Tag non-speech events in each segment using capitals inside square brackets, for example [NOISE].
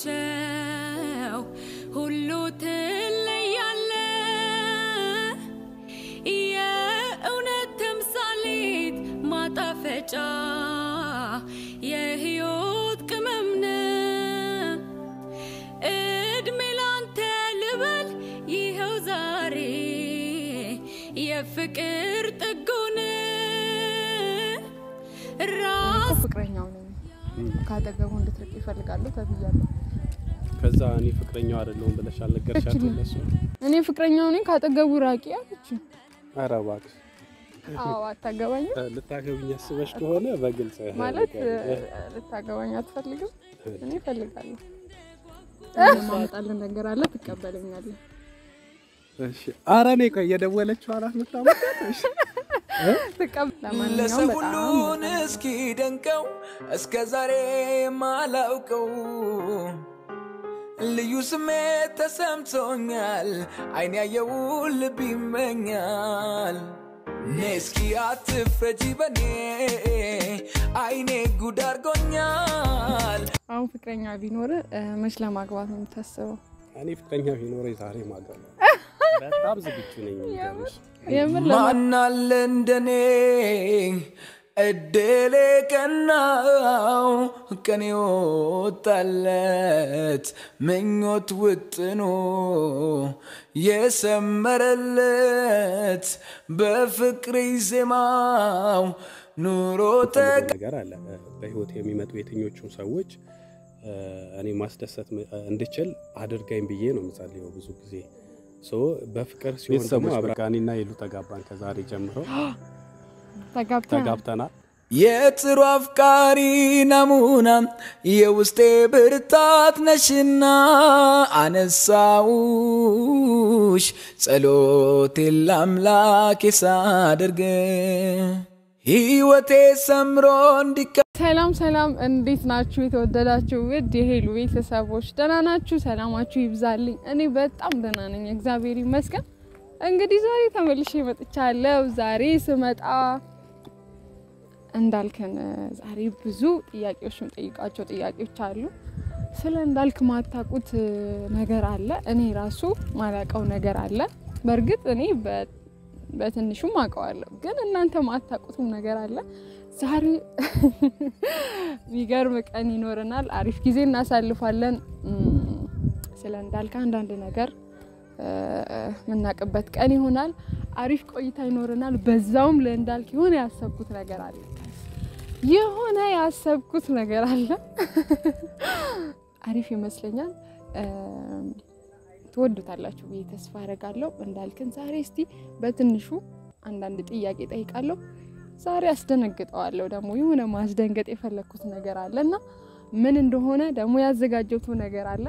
ካየኋቸው ሁሉ ትለያለ የእውነት ተምሳሌት ማጣፈጫ የሕይወት ቅመምነ እድሜ ላንተ ልበል ይኸው ዛሬ የፍቅር ጥጉን ራስ ፍቅረኛው ነኝ። ካጠገቡ እንድትርቅ ይፈልጋሉ ተብያለሁ። ከዛ እኔ ፍቅረኛው አይደለሁም ብለሽ አልነገርሻትም? እኔ ፍቅረኛው ነኝ ካጠገቡ ራቂ አለች። ኧረ እባክሽ አዎ አታገባኝም እ፣ ልታገብኝ አስበሽ ከሆነ በግልጽ ማለት ልታገባኝ አትፈልግም? እኔ እፈልጋለሁ። ማመጣልን ነገር አለ ትቀበለኛለህ። እሺ። ኧረ እኔ ቆይ የደወለችው አላት ምታመጣት እሺ። ትቀበ- ለማንኛውም ለሰው በጣም ሁሉን እስኪ ደንቀው እስከ ዛሬ የማላውቀው ልዩ ስሜት ተሰምቶኛል። አይን ያየውን ልብ ይመኛል። ኔስኪ አትፍረጂ በኔ አይኔ ጉድ አርጎኛል። አሁን ፍቅረኛ ቢኖር መች ለማግባት ነው የምታስበው? እኔ ፍቅረኛ ቢኖረኝ ዛሬ ማገባ በጣም ዝግጁ ነኝ። ማናለ እንደኔ እድሌ ቀናው ቀን የወጣለት ምኞት ውጥኖ የሰመረለት በፍቅር ዜማው ኑሮ ነገር አለ በህይወት የሚመጡ የትኞቹም ሰዎች እ፣ እኔ ማስደሰት እንድችል አድርጋኝ ብዬ ነው የምጸልየው ብዙ ጊዜ so በፍቅር ሲሆን ደግሞ አብርጋኒና የሉ ተጋባን። ከዛሬ ጀምሮ [GASPS] ተጋብተናል። የጥሩ አፍቃሪ ናሙና የውስጤ ብርታት ነሽና አነሳውሽ ጸሎቴን ለአምላኬ ሳደርግ ሕይወቴ ሰምሮ እንዲካ ሰላም ሰላም፣ እንዴት ናችሁ? የተወደዳችሁ ውድ የሄሉ ቤተሰቦች ደህና ናችሁ? ሰላማችሁ ይብዛልኝ። እኔ በጣም ደህና ነኝ፣ እግዚአብሔር ይመስገን። እንግዲህ ዛሬ ተመልሼ መጥቻለሁ። ዛሬ ስመጣ እንዳልክን ዛሬ ብዙ ጥያቄዎች የምጠይቃቸው ጥያቄዎች አሉ። ስለ እንዳልክ ማታውቁት ነገር አለ፣ እኔ ራሱ ማላውቀው ነገር አለ። በእርግጥ እኔ በትንሹም አውቀዋለሁ፣ ግን እናንተ ማታውቁትም ነገር አለ። ዛሬ [LAUGHS] የሚገርም ቀን ይኖረናል። አሪፍ ጊዜ እናሳልፋለን። ስለ እንዳልክ አንዳንድ ነገር የምናውቅበት ቀን ይሆናል። አሪፍ ቆይታ ይኖረናል። በዛውም ለእንዳልክ የሆነ ያሰብኩት ነገር አለ የሆነ ያሰብኩት ነገር አለ። አሪፍ ይመስለኛል። ትወዱታላችሁ ብዬ ተስፋ አደርጋለሁ። እንዳልክን ዛሬ እስቲ በትንሹ አንዳንድ ጥያቄ ጠይቃለሁ። ዛሬ አስደነግጠዋለሁ። ደግሞ የሆነ ማስደንገጥ የፈለግኩት ነገር አለ እና ምን እንደሆነ ደግሞ ያዘጋጀሁት ነገር አለ።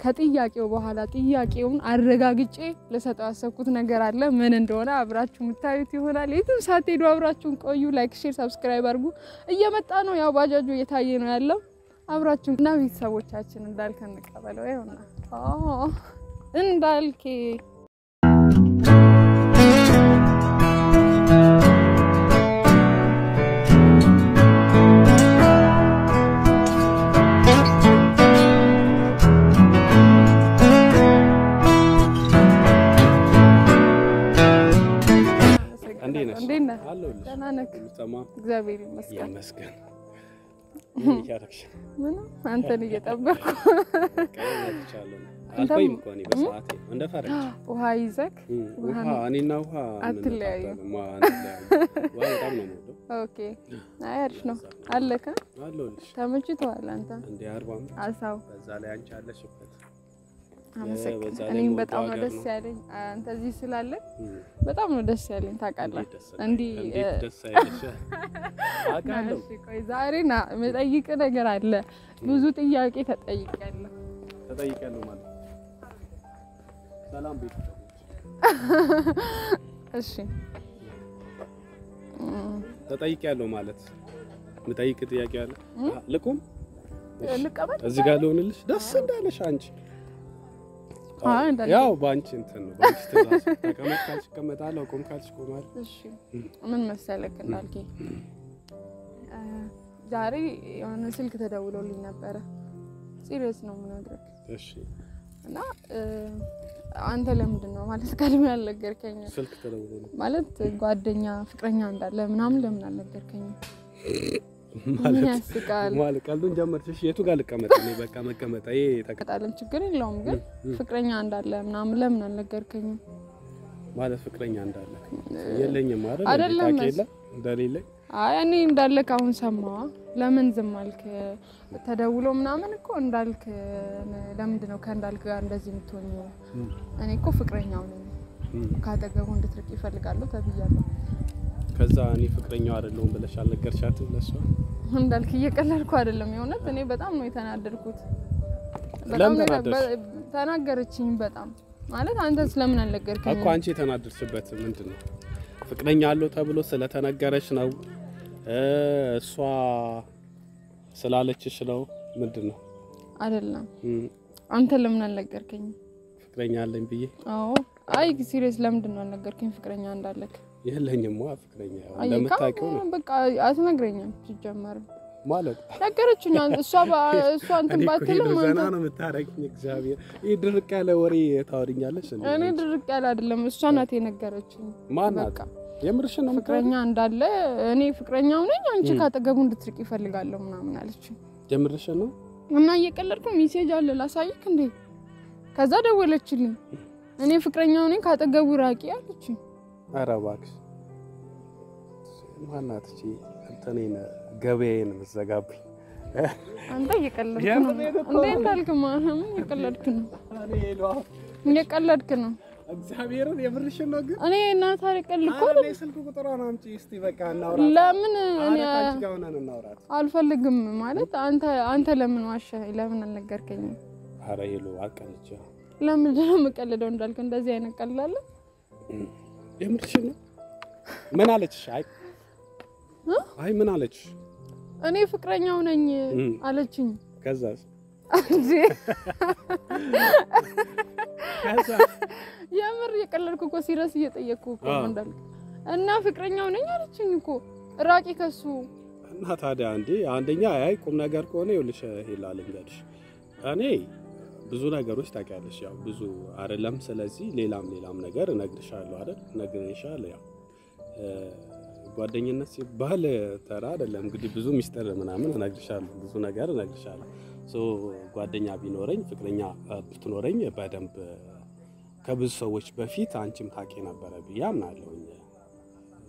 ከጥያቄው በኋላ ጥያቄውን አረጋግጬ ልሰጠው ያሰብኩት ነገር አለ። ምን እንደሆነ አብራችሁ የምታዩት ይሆናል። የትም ሳትሄዱ አብራችሁን ቆዩ። like፣ share፣ subscribe አድርጉ። እየመጣ ነው፣ ያው ባጃጁ እየታየ ነው ያለው። አብራችሁን እና ቤተሰቦቻችን እንዳልክ እንቀበለው። ይኸውና አዎ፣ ደህና ነህ? እግዚአብሔር ይመስገን።? ምንም አንተን አልቆይም እኮ እኔ በሰዓቴ ፈረንጅ ውሃ ነው። እኔና ውሃ አትለያዩ። እንጣጣለን። ዋ፣ አንለያይም። ውሃ በጣም ነው የምወደው። okay። አይ አሪፍ ነው አለከ ተመችቶሃል አንተ አሳው በዛ ላይ አንቺ አለሽበት። አመሰግናለሁ። እኔም በጣም ነው ደስ ያለኝ አንተ እዚህ ስላለ እም፣ በጣም ነው ደስ ያለኝ ታውቃለህ። እንዲህ [LAUGHS] ዛሬ ና መጠይቅ ነገር አለ። ብዙ ጥያቄ ተጠይቄያለሁ። ተጠይቄያለሁ ማለት ነው። ሰላም ቤተሰቦች። [LAUGHS] እሺ ተጠይቄያለሁ ማለት ምጠይቅ ጥያቄ አለ። ልቁም ልቀበል እዚህ ጋር ልሆንልሽ ደስ እንዳለሽ አንቺ ያው በአንቺ እንትን ነው በአንቺ ትእዛዝ ተቀመጥ ካልሽ እቀመጣለሁ ቆም ካልሽ ቆማለሁ እሺ ምን መሰለክ እንዳልኬ እ፣ ዛሬ የሆነ ስልክ ተደውሎልኝ ነበረ። serious ነው የምነግርህ። እሺ። እና አንተ ለምንድን ነው ማለት ቀድሜ አልነገርከኝም? ስልክ ተደውሎ ማለት ጓደኛ ፍቅረኛ እንዳለ ምናምን ለምን አልነገርከኝም? ቀልዱን ጀመርሽ። እሺ የቱ ጋር ልቀመጥ? በቃ መቀመጥ ይሄ ተቀ ጣለም ችግር የለውም ግን ፍቅረኛ እንዳለ ምናምን ለምን አልነገርከኝም? ማለት ፍቅረኛ እንዳለ የለኝም? አይደለም እንደሌለኝ አይ እኔ እንዳለ ካሁን ሰማዋ። ለምን ዝም አልክ? ተደውሎ ምናምን እኮ እንዳልክ ለምንድን ነው ከእንዳልክ ጋር እንደዚህ የምትሆኚው? እኔ እኮ ፍቅረኛው ነኝ ካጠገቡ እንድትርቅ ይፈልጋለሁ ተብያለሁ። ከዛ እኔ ፍቅረኛው አይደለሁም ብለሽ አልነገርሻትም ለሷ? እንዳልክ እየቀለድኩ አይደለም። የእውነት እኔ በጣም ነው የተናደድኩት። በጣም ተናገረችኝ በጣም ማለት አንተ ስለምን አልነገርከኝም? እኮ አንቺ የተናደድሽበት ምንድን ነው? ፍቅረኛ አለው ተብሎ ስለተነገረች ነው? እሷ ስላለችሽ ነው? ምንድን ነው? አይደለም አንተ ለምን አልነገርከኝም? ፍቅረኛ አለኝ ብዬ አዎ አይ serious ለምንድን ነው አልነገርከኝ ፍቅረኛ እንዳለክ? የለኝም። ዋ ፍቅረኛ እንደምታውቂው ነው በቃ አትነግረኝም። ሲጀመርም ማለት ነገረችኝ። እሷ እሷ እንትን ባትልም ዘና አንተ ነው የምታረጊኝ። እግዚአብሔር ይህ ድርቅ ያለ ወሬ ታወሪኛለሽ? እኔ ድርቅ ያለ አይደለም እሷ ናት የነገረችኝ። ማናት? በቃ የምርሽን ነው? ፍቅረኛ እንዳለ እኔ ፍቅረኛው ነኝ፣ አንቺ ካጠገቡ እንድትርቅ ይፈልጋለሁ ምናምን አለች። የምርሽን ነው? እና እየቀለድኩ message አለ ላሳይክ እንዴ? ከዛ ደወለችልኝ። እኔ ፍቅረኛው ነኝ ካጠገቡ ራቂ አለች። ኧረ እባክሽ ማናት እቺ እንትኔን ገበያዬን የምትዘጋብኝ? አንተ እየቀለድክ ነው የምሬን እኮ እንዴ? እንዳልክ ማህም እየቀለድክ ነው እየቀለድክ ነው። እግዚአብሔርን የምርሽን ነው ግን? እኔ እና ታሪክ እኔ ስልክ ቁጥሯን አምጪ እስቲ በቃ እናውራት። ለምን አልፈልግም ማለት አንተ አንተ ለምን ዋሸኸኝ? ለምን አልነገርከኝም? ኧረ ሄሎ አቀንቼ ለምን ነው የምቀልደው? እንዳልክ እንደዚህ አይነት ቀልድ የምርሽን ነው? ምን አለችሽ? አይ አይ ምን አለችሽ? እኔ ፍቅረኛው ነኝ አለችኝ። ከዛስ? እንዴ? ከዛ? የምር የቀለድኩ እኮ serious እየጠየቅኩ እኮ እንዳልክ። እና ፍቅረኛው ነኝ አለችኝ እኮ። ራቂ ከሱ። እና ታዲያ እንዴ አንደኛ አይ ቁም ነገር ከሆነ ይኸውልሽ ሄላ ልንገርሽ፣ እኔ ብዙ ነገሮች ታውቂያለሽ፣ ያው ብዙ አይደለም። ስለዚህ ሌላም ሌላም ነገር እነግርሻለሁ አይደል? እነግርሻለሁ። ያው ጓደኝነት ሲባል ተራ አይደለም እንግዲህ ብዙ ሚስጥር ምናምን እነግርሻለሁ፣ ብዙ ነገር እነግርሻለሁ። so ጓደኛ ቢኖረኝ ፍቅረኛ ብትኖረኝ በደንብ ከብዙ ሰዎች በፊት አንቺም ታውቂ ነበረ ብዬ አምናለሁኝ።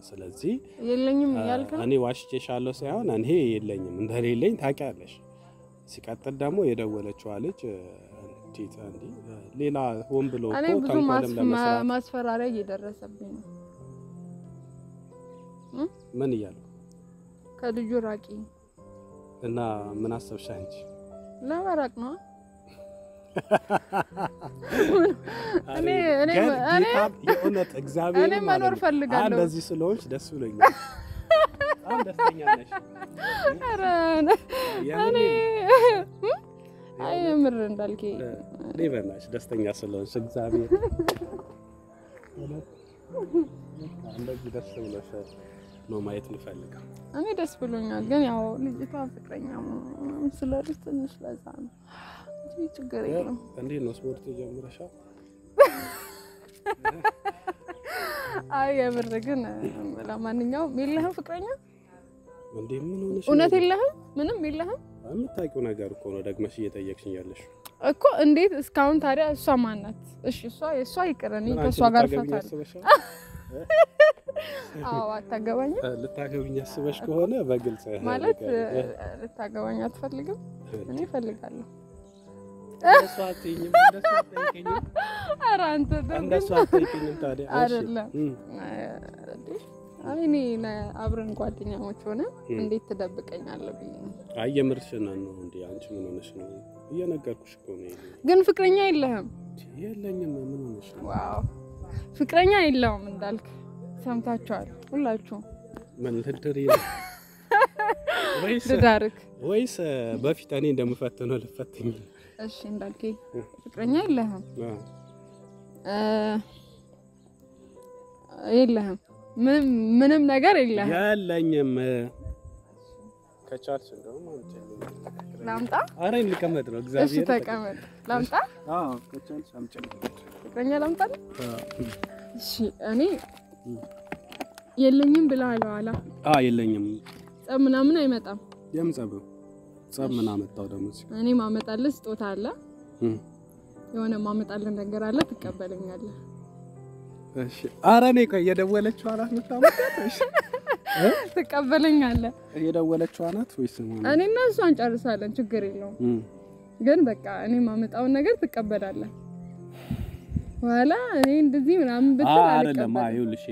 ስለዚህ የለኝም ያልክ ነው። እኔ ዋሽቼሻለሁ ሳይሆን እኔ የለኝም እንደሌለኝ ታውቂያለሽ። ሲቀጥል ደግሞ የደወለችዋ ልጅ እ፣ እንዴት እንዲህ እ፣ ሌላ ሆን ብሎ እኔ ብዙ ማስፈራሪያ እየደረሰብኝ ነው። ምን እያሉ ከልጁ ራቂ እና ምን አሰብሽ አንቺ? ለመራቅ ነው። [LAUGHS] እኔ እኔ እኔ ጌታን የእውነት እግዚአብሔር እኔ መኖር ፈልጋለሁ። እንደዚህ ስለሆንሽ ደስ ብሎኛል። [LAUGHS] በጣም ደስተኛ ነሽ። ኧረ የምር እኔ አይ የምር እንዳልክ እኔ በእናትሽ ደስተኛ ስለሆንሽ እግዚአብሔር እንደዚህ ደስ ብሎሽ ነው ማየት እንፈልጋል። እኔ ደስ ብሎኛል። ግን ያው ልጅቷ ፍቅረኛ ስለሆነች ትንሽ ለዛ ነው እንጂ ችግር የለም። እንዴት ነው ስፖርት ጀምረሻል? አይ የምር ግን ለማንኛውም የለህም ፍቅረኛ? እንዴ ምን ሆነሽ? እውነት የለህም? ምንም የለህም የምታውቂው ነገር እኮ ነው ደግመሽ እየጠየቅሽኝ ያለሽ። እኮ እንዴት እስካሁን ታዲያ እሷ ማናት? እሺ እሷ የእሷ ይቅር፣ እኔ ከእሷ ጋር ፈታለሁ። [LAUGHS] አዎ አታገባኝም [LAUGHS] ልታገቢኝ አስበሽ ከሆነ በግልጽ ማለት ልታገባኝ አትፈልግም? እኔ እፈልጋለሁ። እንደሱ አትይኝም፣ እንደሱ አትጠይቂኝም፣ [LAUGHS] ኧረ አንተ አይደለም አይ እኔ አብረን ጓደኛሞች ሆነ እንዴት ትደብቀኛለህ ብዬ ነው። አይ የምርሽን ነው እንዴ? አንቺ ምን ሆነሽ ነው? እየነገርኩሽ እኮ ነው። ግን ፍቅረኛ የለህም? የለኝም። ምን ሆነሽ ነው? wow ፍቅረኛ የለውም እንዳልክ ሰምታችኋል ሁላችሁም። ምን [LAUGHS] ወይስ ልዳርክ ወይስ በፊት እኔ እንደምፈትነው ልፈትኝ? እሺ እንዳልክ ፍቅረኛ የለህም የለህም ምንም ምንም ነገር የለህም። የለኝም። ከቻልሽ እንደውም ላምጣ? ኧረ ነው እሺ እግዚአብሔር ተቀመጥ። ላምጣ? አዎ ከቻልሽ አምጪልኝ። ፍቅረኛ ላምጣ? አዎ። እሺ እኔ የለኝም ብለሃል ኋላ አ የለኝም። ጸብ ምናምን አይመጣም። የምን ጸብ ነው? ጸብ ምን አመጣው ደግሞ? እኔ ማመጣልህ ስጦታ አለ፣ የሆነ ማመጣልህ ነገር አለ፣ ትቀበለኛለህ። እሺ። ኧረ እኔ ቆይ የደወለችው አናት የምታመጣት? እሺ። ትቀበለኛለህ። የደወለችው አናት ወይስ? እኔ እና እሷ እንጨርሳለን፣ ችግር የለውም። ግን በቃ እኔ ማመጣውን ነገር ትቀበላለህ። በኋላ እኔ እንደዚህ ምናምን ብትል አይደለም። ይኸውልሽ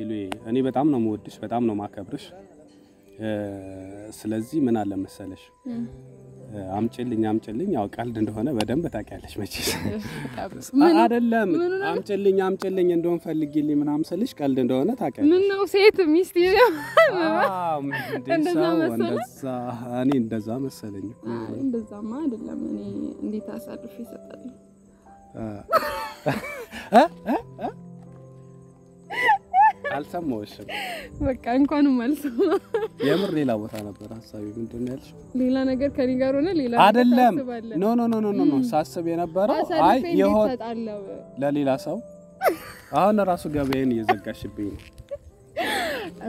እኔ በጣም ነው የምወድሽ፣ በጣም ነው የማከብርሽ። ስለዚህ ምን አለ መሰለሽ አምጪልኝ አምጪልኝ፣ ያው ቀልድ እንደሆነ በደንብ ታውቂያለሽ ምን አይደለም? አምጪልኝ አምጪልኝ እንደሆን ፈልጊልኝ ምናምን ስልሽ ቀልድ እንደሆነ ታውቂያለሽ። ምን ነው? ሴት ሚስት እንደዛ እኔ እንደዛ መሰለኝ እንደዛማ አይደለም። እኔ እንዴት አሳልፍ ይሰጣል? አልሰማሁሽም። በቃ እንኳንም አልሰማ የምር ሌላ ቦታ ነበር ሀሳቢ። ምንድን ነው ያልሽው? ሌላ ነገር ከኔ ጋር ሆነ ሌላ አይደለም no no no no no ሳስብ የነበረው አይ የሆነ? ለሌላ ሰው አሁን ራሱ ገበያን እየዘጋሽብኝ ነው።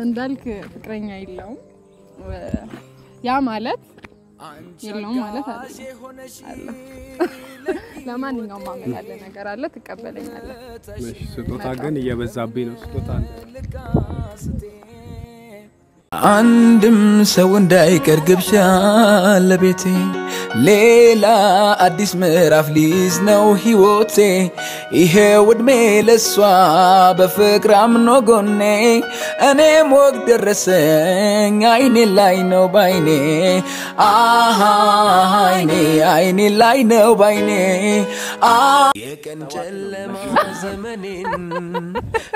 እንዳልክ ፍቅረኛ የለውም ያ ማለት የለውም ማለት አይደለም። ለማንኛውም ማመጣለ ነገር አለ፣ ትቀበለኛለህ። እሺ፣ ስጦታ ግን እየበዛብኝ ነው። ስጦታ አለ። አንድም ሰው እንዳይቀር ግብዣ ለቤቴ ሌላ አዲስ ምዕራፍ ሊይዝ ነው ሕይወቴ። ይሄው ዕድሜ ለሷ በፍቅር አምኖ ጎኔ እኔም ወግ ደረሰኝ አይኔ ላይ ነው ባይኔ። አሃ አይኔ አይኔ ላይ ነው ባይኔ። የቀን ጨለማ ዘመኔን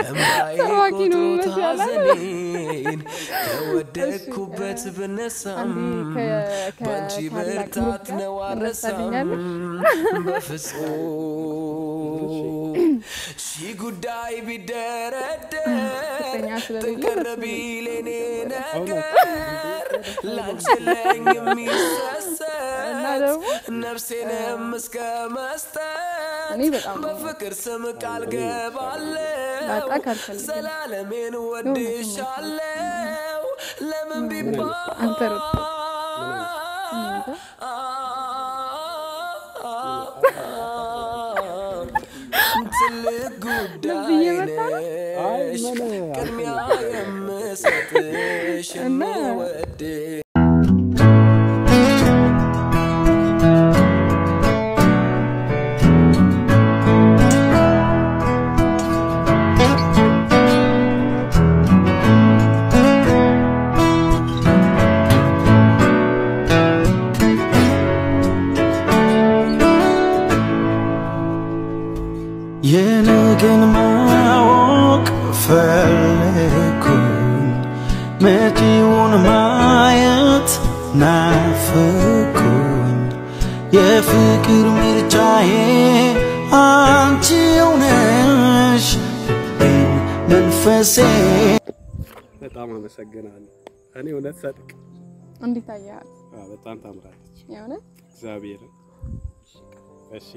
እምባዬ ቆጥሮት ሐዘኔን ከወደኩበት ብነሳም ታላቅ ብርታት ነው ትነሳልኛለህ? በፍጹም ሺህ ጉዳይ ቢደረደር ቢል የኔ ነገር ላንቺ ለኝ የሚሰሰት ነፍሴንም እስከ መስጠት በፍቅር ስም ቃል ገባለው ዘላለሜን ወድሻለው ለምን ቢባል አልተረዳም። ትልቅ ጉዳይ እየመጣ ነው? አይ ነሽ ምን ቅድሚያ የምሰጥሽ አመሰግናለሁ። እኔ እውነት ሰጥቅ እንዴት አየሃል? በጣም ታምራለች። የእውነት እግዚአብሔርን እሺ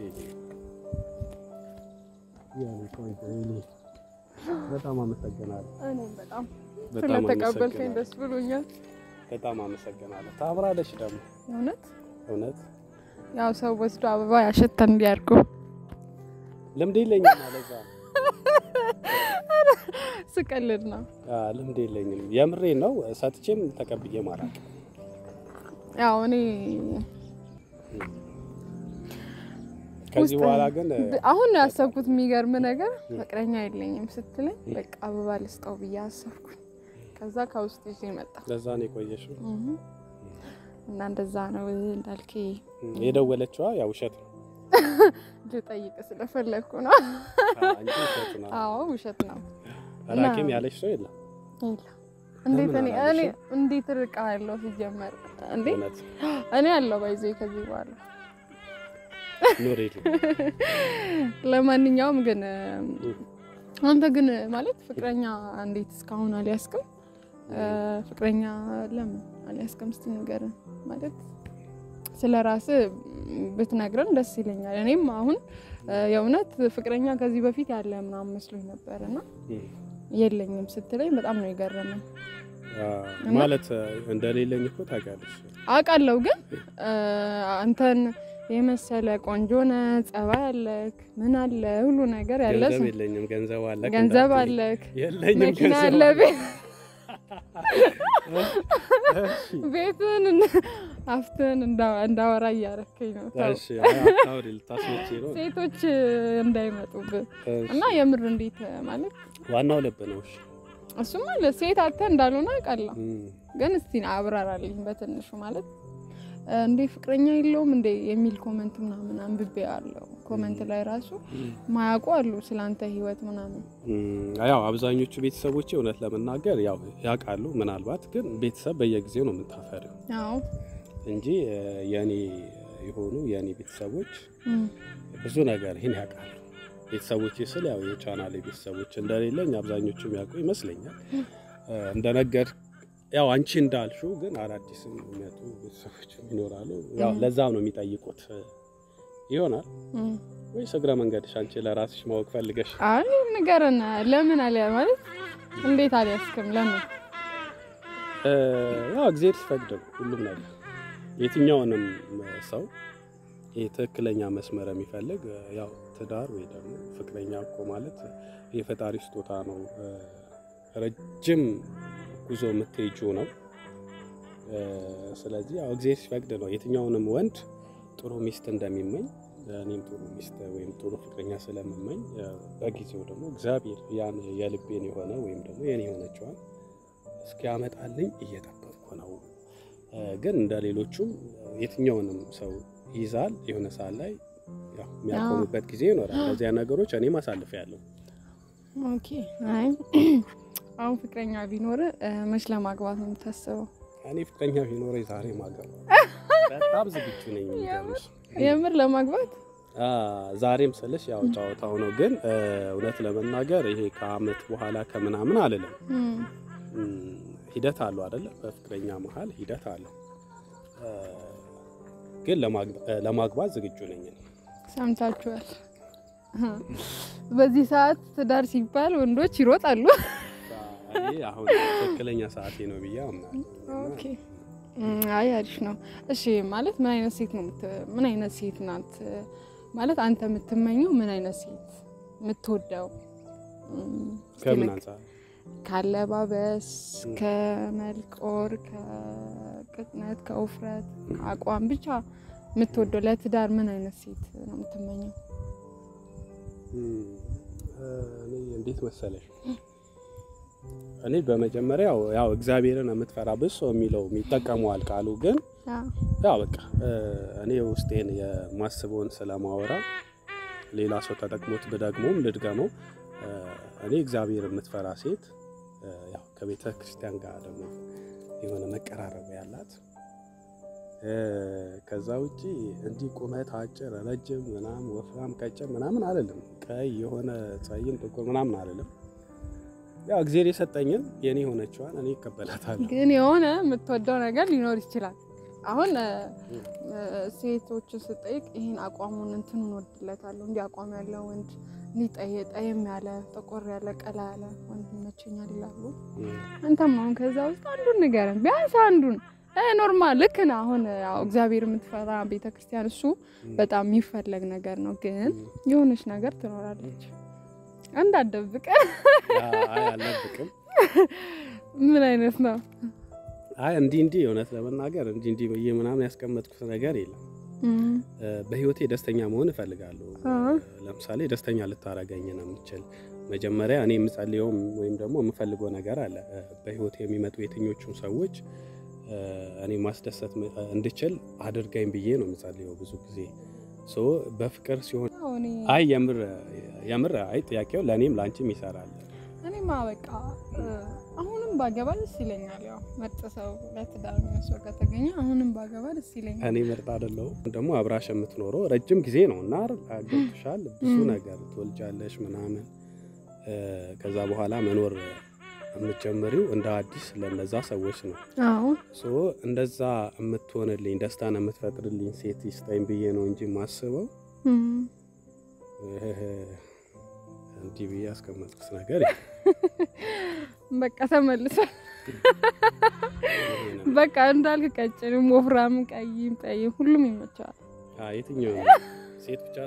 በጣም አመሰግናለሁ። እኔም በጣም በጣም ስለተቀበልከኝ ደስ ብሎኛል። በጣም አመሰግናለሁ። ታምራለች ደግሞ የእውነት እውነት ያው ሰው ወስዶ አበባ ያሸተ እንዲያርጉ ልምድ የለኝም አለዛ ነው። ስቀልድ ነው። ልምድ የለኝም የምሬ ነው። ሰጥቼም ተቀብዬ ማራቅ ያው እኔ ከዚህ በኋላ ግን አሁን ነው ያሰብኩት። የሚገርም ነገር ፍቅረኛ የለኝም ስትለኝ በቃ አበባ ልስጠው ብዬ አሰብኩኝ። ከዛ ከውስጥ ይዤ መጣ ለዛ ነው የቆየሽው። እና እንደዛ ነው እንዳልክ የደወለችዋ ያው ውሸት ነው ልጠይቅ ስለፈለግኩ ነው። አዎ ውሸት ነው። ራቂም ያለች ሰው የለም። እንዴት እኔ እኔ? እንዴት ርቃለሁ ሲጀመር እንዴ [GASPS] እኔ አለው ባይዞ ከዚህ በኋላ [LAUGHS] ለማንኛውም ግን አንተ ግን ማለት ፍቅረኛ እንዴት እስካሁን አልያዝክም? ፍቅረኛ ለምን አልያዝክም? እስቲ ንገረን። ማለት ስለ ራስ ብትነግረን ደስ ይለኛል። እኔም አሁን የእውነት ፍቅረኛ ከዚህ በፊት ያለ ምናምን መስሎኝ ነበር እና የለኝም ስትለኝ በጣም ነው የገረመኝ። ማለት እንደሌለኝ እኮ ታውቂያለሽ። አውቃለሁ ግን አንተን የመሰለ ቆንጆ ነህ፣ ጸባይ አለክ፣ ምን አለ ሁሉ ነገር ያለ ገንዘብ ሰው የለኝም፣ ገንዘብ አለ፣ ገንዘብ አለክ፣ መኪና አለ። ቤት ቤትን አፍትን እንዳወራ እያረከኝ ነው። ሴቶች እንዳይመጡብህ። እሺ፣ እና የምር እንዴት ማለት? ዋናው ልብ ነው። ማለት ሴት አተ እንዳልሆነ አውቃለሁ፣ ግን እስቲ አብራራልኝ በትንሹ ማለት እንዴ ፍቅረኛ የለውም እንዴ የሚል comment ምናምን አንብቤ አለው። comment ላይ ራሱ ማያውቁ አሉ ስላንተ ህይወት ምናምን ያው አብዛኞቹ ቤተሰቦቼ እውነት ለመናገር ያው ያውቃሉ። ምናልባት ግን ቤተሰብ በየጊዜው ነው የምታፈሪው እንጂ የኔ የሆኑ የኔ ቤተሰቦች ብዙ ነገር ይህን ያውቃሉ። ቤተሰቦች ስል ያው የቻናሌ ቤተሰቦች እንደሌለኝ አብዛኞቹም ያውቁ ይመስለኛል። እንደነገር ያው አንቺ እንዳልሽው ግን አዳዲስም የሚመጡ ቤተሰቦችም ይኖራሉ። ያው ለዛም ነው የሚጠይቁት ይሆናል ወይስ እግረ መንገድሽ አንቺ ለራስሽ ማወቅ ፈልገሽ? አይ ንገረን፣ ለምን አልያ ማለት እንዴት አልያዝክም? ለምን ያው እግዚአብሔር ሲፈቅድ ነው ሁሉም ነገር። የትኛውንም ሰው ትክክለኛ መስመር የሚፈልግ ያው ትዳር ወይ ደግሞ ፍቅረኛ እኮ ማለት የፈጣሪ ስጦታ ነው። ረጅም ጉዞ የምትሄጁ ነው። ስለዚህ ያው እግዚአብሔር ሲፈቅድ ነው የትኛውንም ወንድ ጥሩ ሚስት እንደሚመኝ እኔም ጥሩ ሚስት ወይም ጥሩ ፍቅረኛ ስለምመኝ በጊዜው ደግሞ እግዚአብሔር ያን የልቤን የሆነ ወይም ደግሞ የኔ የሆነችዋን እስኪያመጣልኝ እየጠበቅኩ ነው። ግን እንደ ሌሎቹም የትኛውንም ሰው ይዛል የሆነ ሰዓት ላይ ያው የሚያቆሙበት ጊዜ ይኖራል። እነዚያ ነገሮች እኔ ማሳልፍ ያለው okay። አይ አሁን ፍቅረኛ ቢኖር መች ለማግባት ነው የምታስበው? እኔ ፍቅረኛ ቢኖረ ዛሬ ማገባ በጣም ዝግጁ ነኝ። የምር ለማግባት ዛሬም ስልሽ ያው ጨዋታው ነው። ግን እውነት ለመናገር ይሄ ከአመት በኋላ ከምናምን አልልም። ሂደት አለው አይደለ? በፍቅረኛ መሀል ሂደት አለው። ግን ለማግባት ዝግጁ ነኝ። ሰምታችኋል። በዚህ ሰዓት ትዳር ሲባል ወንዶች ይሮጣሉ። አሁን ትክክለኛ ሰዓቴ ነው ብዬ አምናለሁ። አይ አሪፍ ነው። እሺ ማለት ምን አይነት ሴት ነው ምን አይነት ሴት ናት ማለት አንተ የምትመኘው ምን አይነት ሴት የምትወደው? ከምን አንጻር ካለባበስ፣ ከመልክ ኦር ከቅጥነት፣ ከውፍረት፣ ከአቋም ብቻ የምትወደው ለትዳር ምን አይነት ሴት ነው የምትመኘው? እንዴት መሰለሽ እኔ በመጀመሪያው ያው እግዚአብሔርን የምትፈራ ብዙ ሰው የሚለው ይጠቀመዋል ቃሉ ግን ያው በቃ እኔ ውስጤን የማስበውን ስለማወራ ሌላ ሰው ተጠቅሞት ብደግሞም ልድገመው እኔ እግዚአብሔር የምትፈራ ሴት ያው ከቤተ ክርስቲያን ጋር ደግሞ የሆነ መቀራረብ ያላት ከዛ ውጪ እንዲህ ቁመት አጭር፣ ረጅም፣ ምናምን ወፍራም፣ ቀጭን ምናምን አይደለም። ቀይ የሆነ ጸይም፣ ጥቁር ምናምን አይደለም። ያው እግዚአብሔር የሰጠኝን የኔ የሆነችዋን እኔ እቀበላታለሁ። ግን የሆነ የምትወደው ነገር ሊኖር ይችላል። አሁን ሴቶችን ስጠይቅ ይህን አቋሙን እንትኑን እወድለታለሁ እንዲህ አቋም ያለው ወንድ ጠየም ያለ ጠቆር ያለ ቀላ ያለ ወንድ ይመቸኛል ይላሉ። አንተም አሁን ከዛ ውስጥ አንዱን ንገረን፣ ቢያንስ አንዱን normal ልክ ነህ። አሁን ያው እግዚአብሔር የምትፈራ ቤተ ክርስቲያን እሱ በጣም የሚፈለግ ነገር ነው። ግን የሆነች ነገር ትኖራለች እንዳትደብቅ። አይ አልደብቅም። ምን አይነት ነው? አይ እንዲህ እንዲህ እውነት ለመናገር እንዲህ እንዲህ ብዬ ምናምን ያስቀመጥኩት ነገር የለም። በህይወቴ ደስተኛ መሆን እፈልጋለሁ። ለምሳሌ ደስተኛ ልታረገኝ ነው የምችል መጀመሪያ እኔ የምጸልየውም ወይም ደግሞ የምፈልገው ነገር አለ። እ፣ በህይወቴ የሚመጡ የትኞቹም ሰዎች እኔ ማስደሰት እንድችል አድርገኝ ብዬ ነው የምጸልየው ብዙ ጊዜ በፍቅር ሲሆን አይ የምር የምር አይ ጥያቄው ለእኔም ለአንቺም ይሰራል። እኔማ በቃ አሁንም ባገባ ደስ ይለኛል። ያው ምርጥ ሰው ለትዳር የሚያስወር ከተገኘ አሁንም ባገባ ደስ ይለኛል። እኔ ምርጥ አይደለሁም ደግሞ አብራሽ የምትኖረው ረጅም ጊዜ ነው እና ገብቶሻል። ብዙ ነገር ትወልጃለሽ ምናምን ከዛ በኋላ መኖር የምትጀምሪው እንደ አዲስ ለነዛ ሰዎች ነው። እንደዛ የምትሆንልኝ ደስታን የምትፈጥርልኝ ሴት ይስጠኝ ብዬ ነው እንጂ ማስበው እንዲህ ብዬ ያስቀመጥኩት ነገር [LAUGHS] በቃ ተመልሰ [LAUGHS] በቃ እንዳልክ ቀጭንም፣ ወፍራም፣ ቀይም፣ ጠይም ሁሉም ይመቸዋል። የትኛው ሴት ብቻ?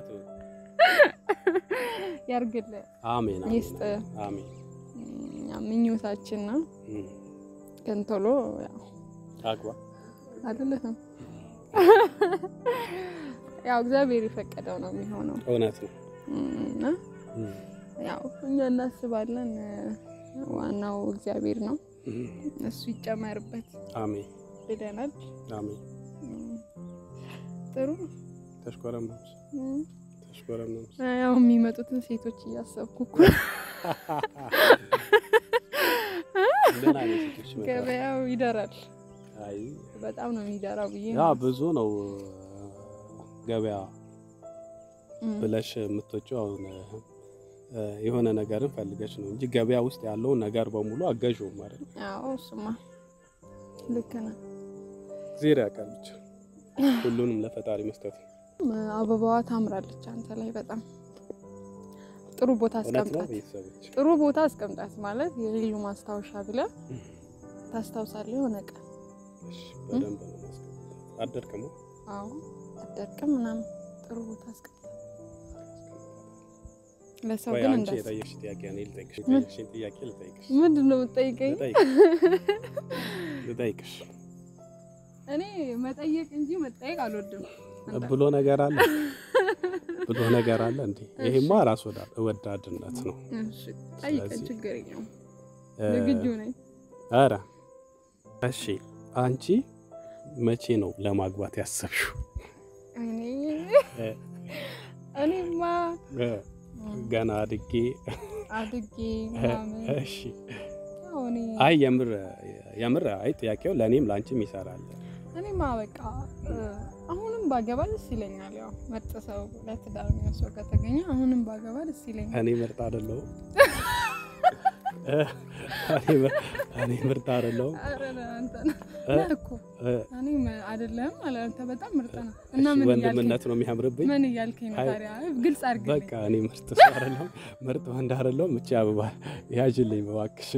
[LAUGHS] ያርግልህ አሜን ይስጥ። አሜን። ምኞታችን ነው። ግን ቶሎ አግባ አይደለም ያው እግዚአብሔር የፈቀደው ነው የሚሆነው እውነት ነው። እና ያው እኛ እናስባለን፣ ዋናው እግዚአብሔር ነው። እሱ ይጨመርበት አሜን ብለናል። አሜን። ጥሩ ተሽኮረመምሽ እም፣ ተሽኮረመምሽ። ያው የሚመጡትን ሴቶች እያሰብኩ እኮ ገበያው ይደራል። አይ በጣም ነው የሚደራው ብዬ ብዙ ነው ገበያ ብለሽ የምትወጪው አሁን የሆነ ነገርን ፈልገሽ ነው እንጂ ገበያ ውስጥ ያለውን ነገር በሙሉ አገዥው ማለት ነው። ያው እሱማ ልክ ነው። ዜር ያውቃል ብቻ ሁሉንም ለፈጣሪ መስጠት አበባዋ ታምራለች አንተ ላይ በጣም ጥሩ ቦታ አስቀምጣት። ጥሩ ቦታ አስቀምጣት ማለት የሌሉ ማስታወሻ ብለ ታስታውሳለህ የሆነ ቀን። እሺ፣ በደንብ ነው ማስቀመጥ። አደርቅም? አዎ አደርቅም ምናምን ጥሩ ቦታ አስቀምጣት። ለሰው ግን ጥያቄ ነው ልጠይቅሽ። ጥያቄ ልጠይቅሽ ምንድን ነው የምትጠይቀኝ? ልጠይቅሽ እኔ መጠየቅ እንጂ መጠየቅ አልወድም። ብሎ ነገር አለ [LAUGHS] ብሎ ነገር አለ እንዴ? ይሄማ ራስ ወዳ- ወዳድነት ነው። ኧረ እሺ፣ አንቺ መቼ ነው ለማግባት ያሰብሽው? [LAUGHS] እኔማ ገና አድጌ አድጌ እሺ አይ የምር የምር አይ ጥያቄው ለእኔም ለአንቺም ይሰራል። እኔማ በቃ ባገባ ደስ ይለኛል። ያው ምርጥ ሰው ለትዳር ሰው ከተገኘ አሁንም ባገባ ደስ ይለኛል። እኔ ምርጥ አይደለሁም። እኔ ምር- እኔ ምርጥ አይደለሁም። እኔ አይደለም አለ አንተ በጣም ምርጥ ነው። እና ምን ወንድምነት ነው የሚያምርብኝ። ምን እያልከኝ ነው ታዲያ? ግልጽ አድርግልኝ። በቃ እኔ ምርጥ ሰው አይደለሁም፣ ምርጥ ወንድ አይደለሁም። እቺ አበባ ያዥልኝ እባክሽ።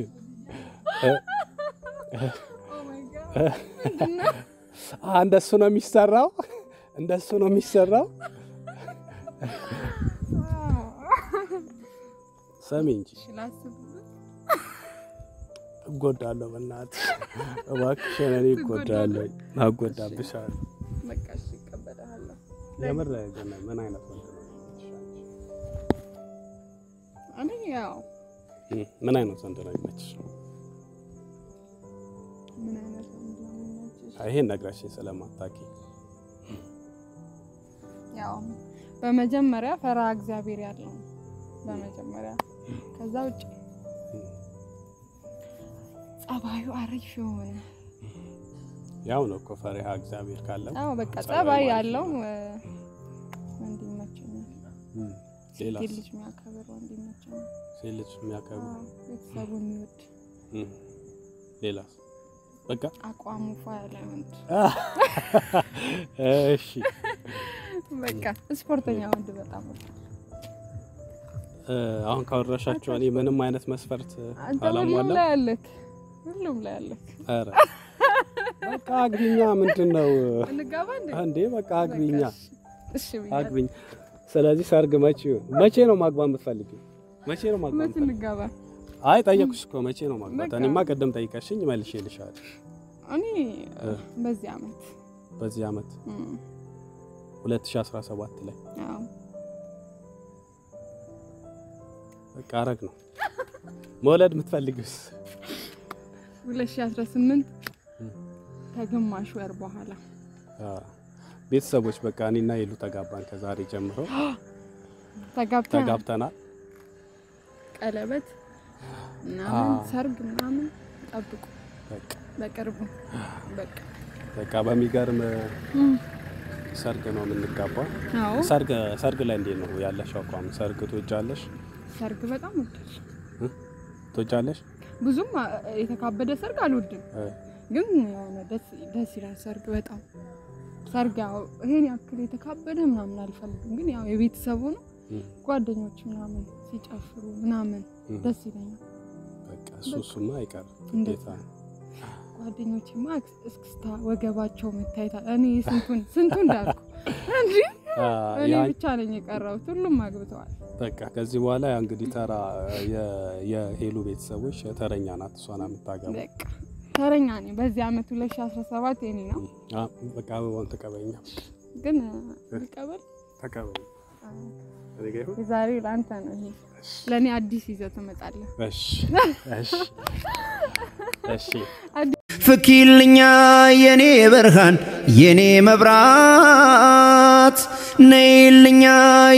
እንደሱ [LAUGHS] ነው የሚሰራው፣ እንደሱ ነው የሚሰራው። ሰሚ እንጂ እጎዳለሁ። በእናትሽ እባክሽን፣ እኔ እጎዳለሁ፣ አጎዳብሻለሁ። የምር ምን አይነት ወንድ ነው? እኔ ያው እ፣ ምን አይነት ወንድ ነው የሚመችሽ? ምን አይነት ወንድ ነው የሚመችሽ? ይሄን ነግረሽኝ ስለማታውቂ ያው በመጀመሪያ ፈራ እግዚአብሔር ያለው በመጀመሪያ ከዛ ውጭ ጸባዩ አሪፍ የሆነ ያው ነው እኮ ፈሪሃ እግዚአብሔር ካለ አዎ በቃ ጸባይ ያለው ወንድ ይመቸኛል። ሌላ ሴት ልጅ የሚያከብር ወንድ ይመቸኛል። ሴት ልጅ የሚያከብር? አዎ፣ ቤተሰቡ የሚወድ እ፣ ሌላስ? በቃ አቋሙ ፏ ያለ ወንድ እሺ በቃ ስፖርተኛ ወንድ በጣም አሁን ካወራሻቸው እኔ ምንም አይነት መስፈርት ላይ አለክ፣ ሁሉም ላይ አለክ። ኧረ በቃ አግቢኛ ምንድን ነው እንዴ? በቃ አግቢኛ አግቢኝ። ስለዚህ ሰርግ መቼ? መቼ ነው ማግባት የምትፈልጊው? መቼ ነው ማግባት መች የምትፈልጊው? እንጋባ? አይ ጠየቅኩሽ እኮ መቼ ነው ማግባት? እኔማ ቅድም ጠይቀሽኝ መልሼልሻለሁ። እኔ በዚህ አመት በዚህ አመት 2017 ላይ አዎ። በቃ አረግ ነው። መውለድ የምትፈልጊውስ? 2018 እም። ከግማሽ ወር በኋላ። ቤተሰቦች በቃ እኔና ሄሉ ተጋባን። ከዛሬ ጀምሮ። ተጋብተናል። ቀለበት ምናምን ሰርግ ምናምን ጠብቁ። በቅርቡ። በቃ። በሚገርም ሰርግ ነው የምንጋባው። አዎ ሰርግ ሰርግ ላይ እንዴት ነው ያለሽ አቋም? ሰርግ ትወጃለሽ? ሰርግ በጣም ወዳለሁ። ትወጃለሽ? ብዙም የተካበደ ሰርግ አልወድም፣ ግን ደስ ደስ ይላል ሰርግ በጣም ሰርግ ያው ይሄን ያክል የተካበደ ምናምን አልፈልግም፣ ግን ያው የቤተሰቡ ነው ጓደኞች ምናምን ሲጨፍሩ ምናምን ደስ ይለኛል። በቃ እሱ እሱማ አይቀርም ግዴታ ነው። ጓደኞችማ እስክስታ ወገባቸው መታየታል። እኔ ስንቱን ስንቱን ዳርኩ እንጂ እኔ ብቻ ነኝ የቀረሁት። ሁሉም አግብተዋል። በቃ ከዚህ በኋላ ያ እንግዲህ ተራ የ- የሄሉ ቤተሰቦች ተረኛ ናት። እሷን የምታገባው በቃ ተረኛ ነኝ። በዚህ አመት 2017 የኔ ነው፣ አ፣ በቃ አበባውን ተቀበኛ ግን ልቀበል ይሁን? የዛሬው ለአንተ ነው። ይሄ ለእኔ አዲስ ይዘህ ትመጣለህ። እሺ እሺ እሺ ፍኪልኛ የኔ ብርሃን የኔ መብራት ነይልኛ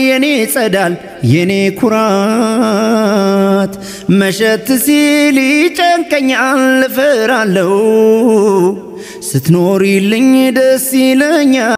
የኔ ጸዳል የኔ ኩራት መሸት ሲል ይጨንቀኛል እፈራለሁ። ስትኖሪልኝ ደስ ይለኛል